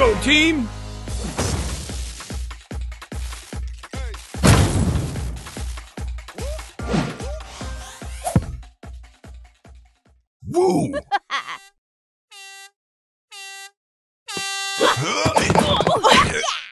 go, team! Woo! Oh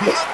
Ha